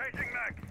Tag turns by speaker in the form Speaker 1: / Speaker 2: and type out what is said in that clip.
Speaker 1: Changing mag.